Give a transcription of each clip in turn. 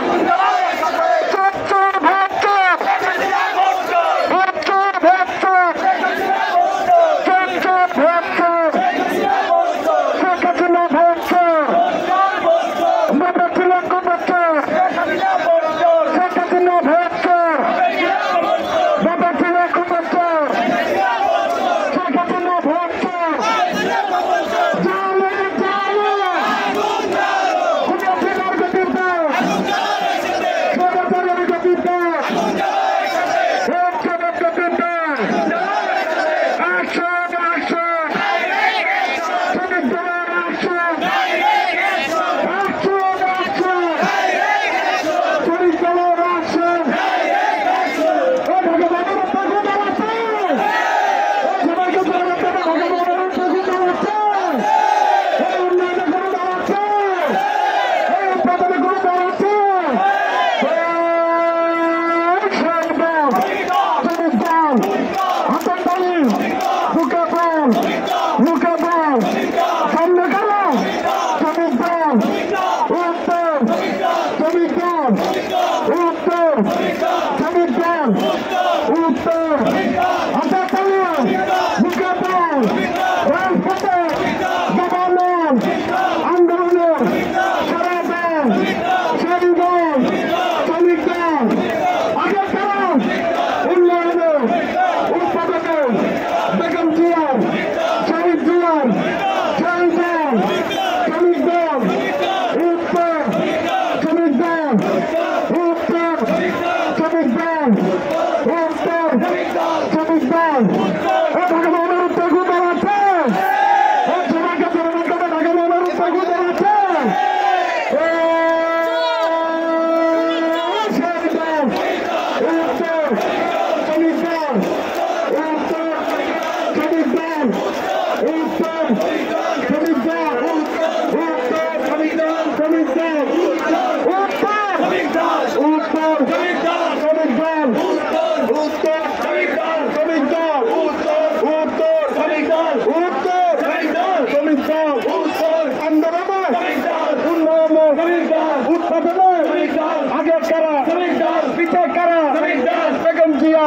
Come উত্তর Chemik Dal! Chemik down.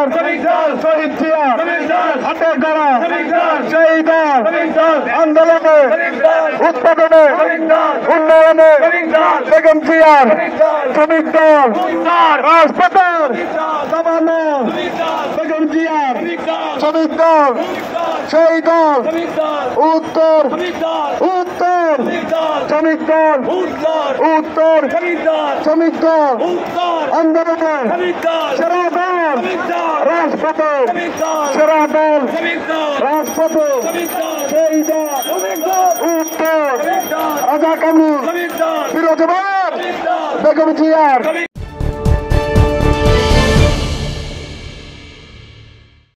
জিয়ার শহীদ জিয়ার শহীদার আন্দোলনে উৎপাদনে উন্নয়নে বেগম জিয়ার শ্রমিক দল রাজপথের বেগম জিয়ার শ্রমিক দল শহীদ উত্তর শ্রমিক দল উত্তর শ্রমিক দল আন্দোলন সেরা দল রাজপথে সেরা দল রাজপথে উত্তর রাজা কামুর বিরোধী বেগম জিয়ার